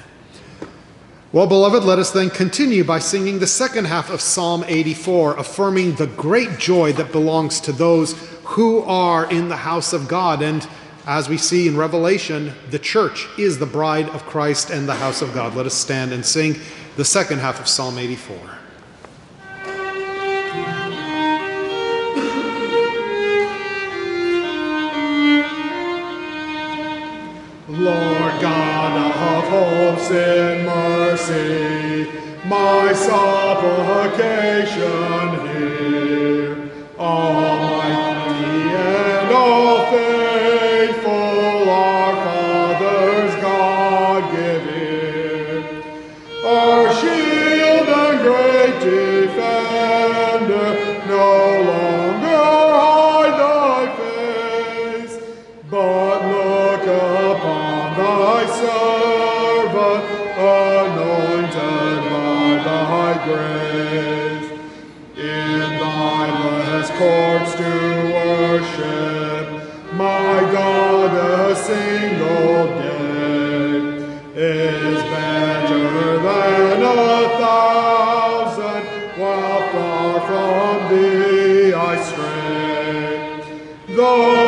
Well, beloved, let us then continue by singing the second half of Psalm 84, affirming the great joy that belongs to those who are in the house of God. And as we see in Revelation, the church is the bride of Christ and the house of God. Let us stand and sing the second half of Psalm 84. Lord God of hosts mercy, my supplication hear. Almighty and all praise. In thy blessed courts to worship my God a single day is better than a thousand, while far from thee I stray. Though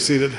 seated.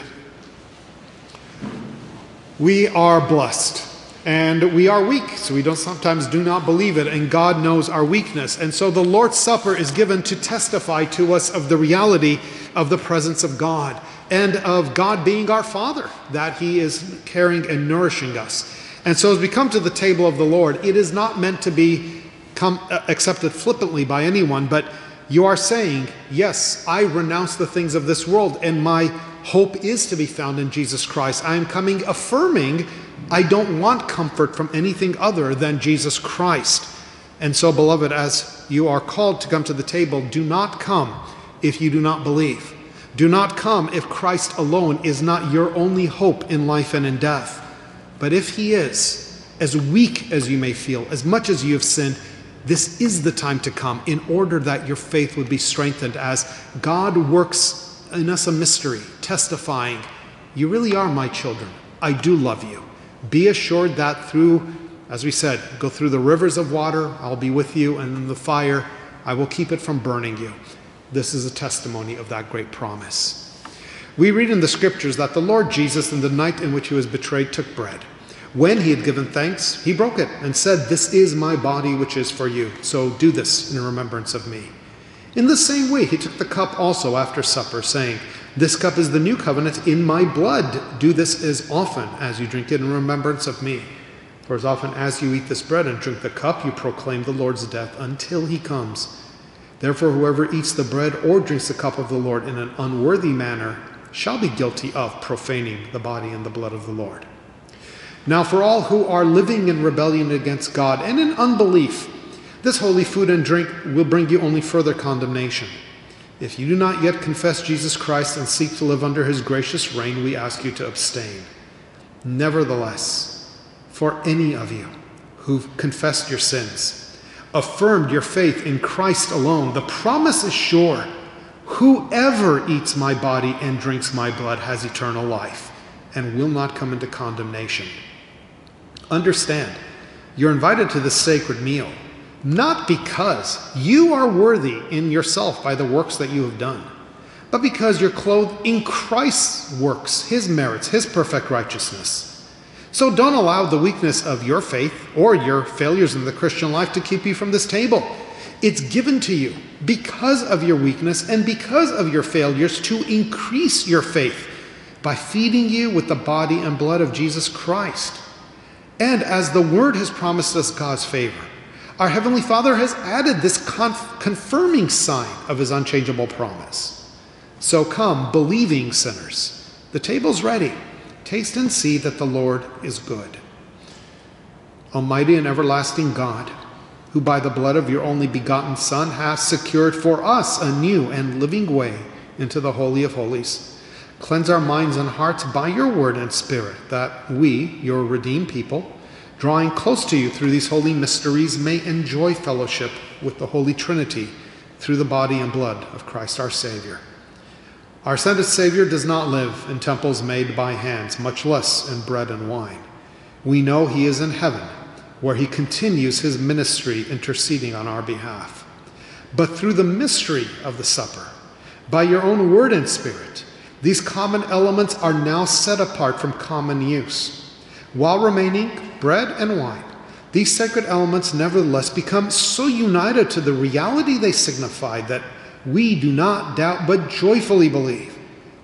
We are blessed and we are weak, so we don't sometimes do not believe it, and God knows our weakness. And so the Lord's Supper is given to testify to us of the reality of the presence of God and of God being our Father, that He is caring and nourishing us. And so as we come to the table of the Lord, it is not meant to be come, uh, accepted flippantly by anyone, but you are saying, Yes, I renounce the things of this world, and my hope is to be found in Jesus Christ. I am coming affirming I don't want comfort from anything other than Jesus Christ. And so, beloved, as you are called to come to the table, do not come if you do not believe. Do not come if Christ alone is not your only hope in life and in death. But if he is, as weak as you may feel, as much as you have sinned, this is the time to come in order that your faith would be strengthened as God works in us a mystery, testifying, You really are my children. I do love you. Be assured that through, as we said, go through the rivers of water, I'll be with you, and in the fire, I will keep it from burning you. This is a testimony of that great promise. We read in the scriptures that the Lord Jesus, in the night in which he was betrayed, took bread. When he had given thanks, he broke it and said, This is my body, which is for you. So do this in remembrance of me. In the same way, he took the cup also after supper, saying, This cup is the new covenant in my blood. Do this as often as you drink it in remembrance of me. For as often as you eat this bread and drink the cup, you proclaim the Lord's death until he comes. Therefore, whoever eats the bread or drinks the cup of the Lord in an unworthy manner shall be guilty of profaning the body and the blood of the Lord. Now, for all who are living in rebellion against God and in unbelief, this holy food and drink will bring you only further condemnation. If you do not yet confess Jesus Christ and seek to live under his gracious reign, we ask you to abstain. Nevertheless, for any of you who've confessed your sins, affirmed your faith in Christ alone, the promise is sure. Whoever eats my body and drinks my blood has eternal life and will not come into condemnation. Understand, you're invited to this sacred meal not because you are worthy in yourself by the works that you have done, but because you're clothed in Christ's works, his merits, his perfect righteousness. So don't allow the weakness of your faith or your failures in the Christian life to keep you from this table. It's given to you because of your weakness and because of your failures to increase your faith by feeding you with the body and blood of Jesus Christ. And as the Word has promised us God's favor, our Heavenly Father has added this conf- confirming sign of His unchangeable promise. So come, believing sinners. The table's ready. Taste and see that the Lord is good. Almighty and everlasting God, who by the blood of your only begotten Son has secured for us a new and living way into the Holy of Holies, cleanse our minds and hearts by your word and spirit, that we, your redeemed people, drawing close to you through these holy mysteries, may enjoy fellowship with the Holy Trinity through the body and blood of Christ our Savior. Our ascended Savior does not live in temples made by hands, much less in bread and wine. We know he is in heaven, where he continues his ministry interceding on our behalf. But through the mystery of the supper, by your own word and spirit, These common elements are now set apart from common use. While remaining bread and wine, these sacred elements nevertheless become so united to the reality they signify that we do not doubt but joyfully believe.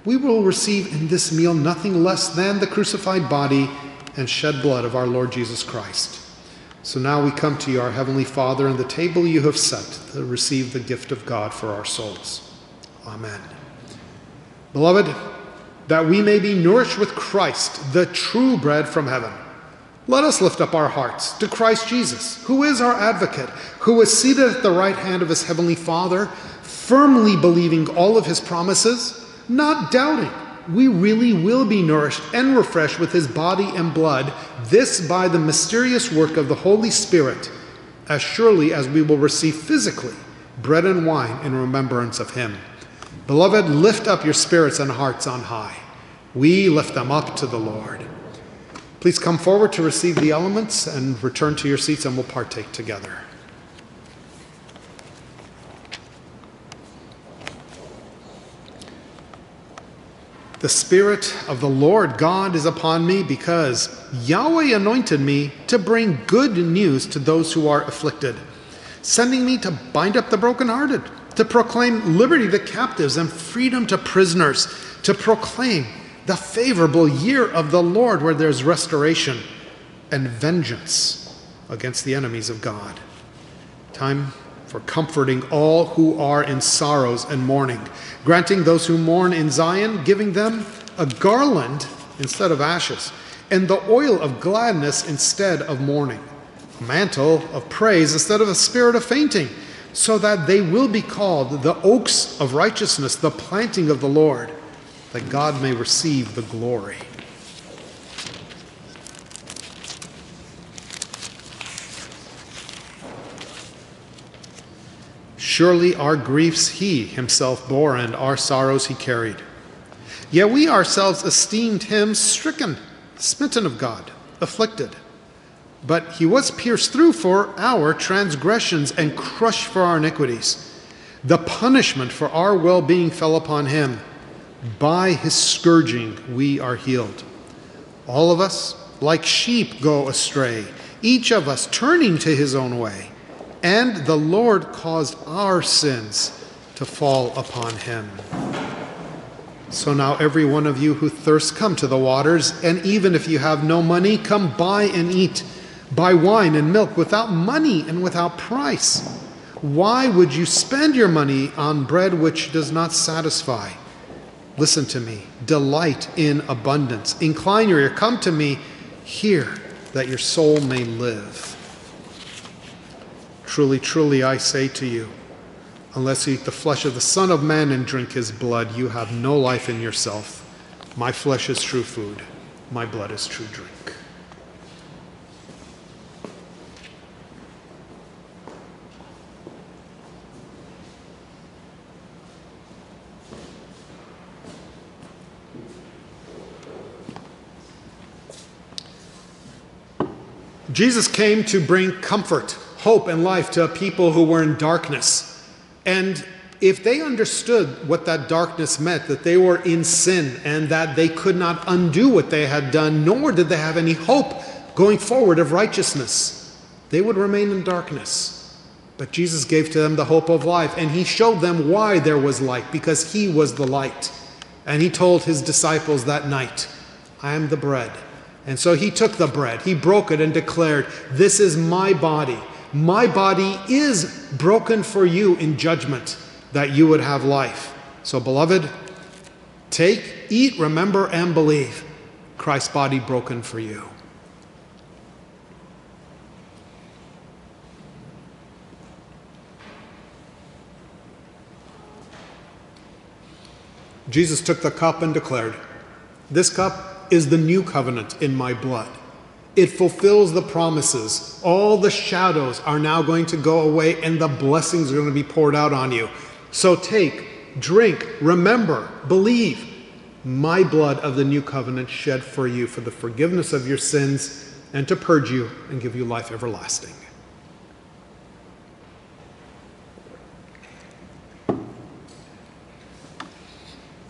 We will receive in this meal nothing less than the crucified body and shed blood of our Lord Jesus Christ. So now we come to you, our Heavenly Father, and the table you have set to receive the gift of God for our souls. Amen. Beloved, that we may be nourished with Christ, the true bread from heaven. Let us lift up our hearts to Christ Jesus, who is our advocate, who is seated at the right hand of his heavenly Father, firmly believing all of his promises, not doubting we really will be nourished and refreshed with his body and blood, this by the mysterious work of the Holy Spirit, as surely as we will receive physically bread and wine in remembrance of him. Beloved, lift up your spirits and hearts on high. We lift them up to the Lord. Please come forward to receive the elements and return to your seats, and we'll partake together. The Spirit of the Lord God is upon me because Yahweh anointed me to bring good news to those who are afflicted, sending me to bind up the brokenhearted, to proclaim liberty to captives and freedom to prisoners, to proclaim the favorable year of the Lord where there's restoration and vengeance against the enemies of God. Time for comforting all who are in sorrows and mourning, granting those who mourn in Zion, giving them a garland instead of ashes, and the oil of gladness instead of mourning, a mantle of praise instead of a spirit of fainting, so that they will be called the oaks of righteousness, the planting of the Lord, that God may receive the glory. Surely our griefs he himself bore, and our sorrows he carried. Yet we ourselves esteemed him stricken, smitten of God, afflicted. But he was pierced through for our transgressions and crushed for our iniquities. The punishment for our well being fell upon him. By his scourging we are healed. All of us, like sheep, go astray, each of us turning to his own way and the Lord caused our sins to fall upon him. So now, every one of you who thirsts, come to the waters, and even if you have no money, come buy and eat. Buy wine and milk without money and without price. Why would you spend your money on bread which does not satisfy? Listen to me. Delight in abundance. Incline your ear. Come to me. Hear that your soul may live. Truly, truly, I say to you, unless you eat the flesh of the Son of Man and drink his blood, you have no life in yourself. My flesh is true food, my blood is true drink. Jesus came to bring comfort hope and life to people who were in darkness. And if they understood what that darkness meant, that they were in sin and that they could not undo what they had done, nor did they have any hope going forward of righteousness, they would remain in darkness. But Jesus gave to them the hope of life, and he showed them why there was light, because he was the light. And he told his disciples that night, I am the bread. And so he took the bread, he broke it, and declared, This is my body my body is broken for you in judgment, that you would have life. So, beloved, take, eat, remember, and believe Christ's body broken for you. Jesus took the cup and declared, This cup is the new covenant in my blood. It fulfills the promises. All the shadows are now going to go away and the blessings are going to be poured out on you. So take, drink, remember, believe my blood of the new covenant shed for you for the forgiveness of your sins and to purge you and give you life everlasting.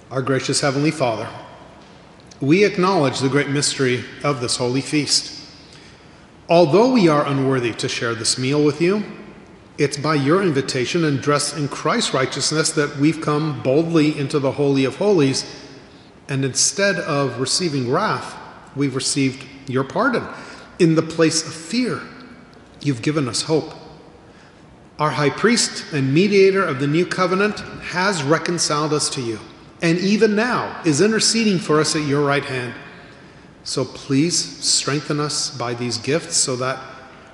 Our gracious Heavenly Father, we acknowledge the great mystery of this holy feast. Although we are unworthy to share this meal with you, it's by your invitation and dressed in Christ's righteousness that we've come boldly into the Holy of Holies, and instead of receiving wrath, we've received your pardon. In the place of fear, you've given us hope. Our high priest and mediator of the new covenant has reconciled us to you, and even now is interceding for us at your right hand. So please strengthen us by these gifts so that,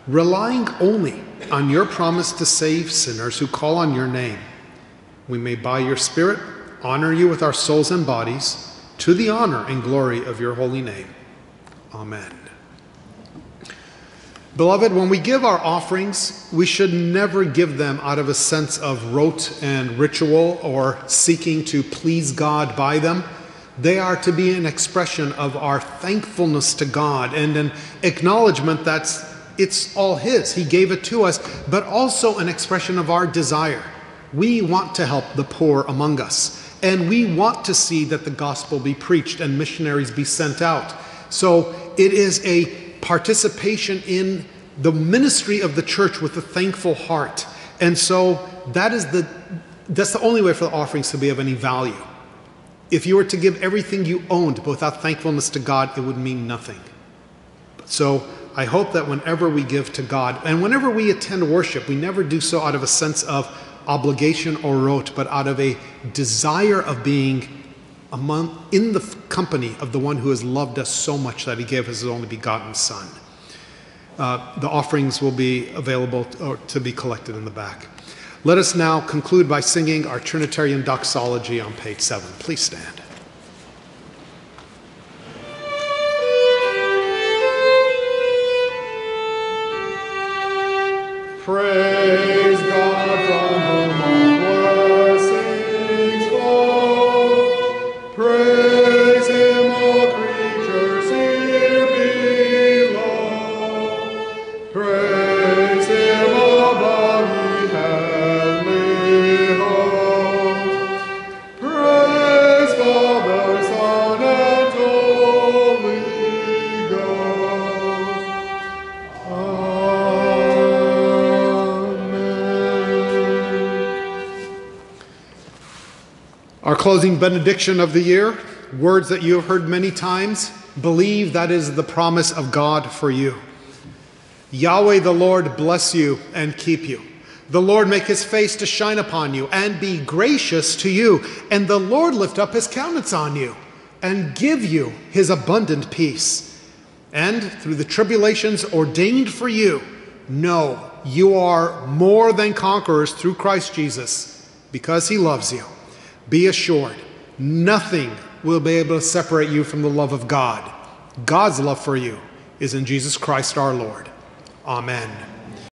relying only on your promise to save sinners who call on your name, we may by your Spirit honor you with our souls and bodies to the honor and glory of your holy name. Amen. Beloved, when we give our offerings, we should never give them out of a sense of rote and ritual or seeking to please God by them. They are to be an expression of our thankfulness to God and an acknowledgement that it's all His. He gave it to us, but also an expression of our desire. We want to help the poor among us, and we want to see that the gospel be preached and missionaries be sent out. So it is a participation in the ministry of the church with a thankful heart. And so that is the that's the only way for the offerings to be of any value. If you were to give everything you owned but without thankfulness to God, it would mean nothing. So I hope that whenever we give to God and whenever we attend worship, we never do so out of a sense of obligation or rote, but out of a desire of being among, in the company of the one who has loved us so much that he gave us his only begotten Son. Uh, the offerings will be available to, to be collected in the back. Let us now conclude by singing our Trinitarian doxology on page 7. Please stand. Closing benediction of the year, words that you have heard many times. Believe that is the promise of God for you. Yahweh the Lord bless you and keep you. The Lord make his face to shine upon you and be gracious to you. And the Lord lift up his countenance on you and give you his abundant peace. And through the tribulations ordained for you, know you are more than conquerors through Christ Jesus because he loves you. Be assured, nothing will be able to separate you from the love of God. God's love for you is in Jesus Christ our Lord. Amen.